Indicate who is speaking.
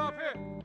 Speaker 1: up here.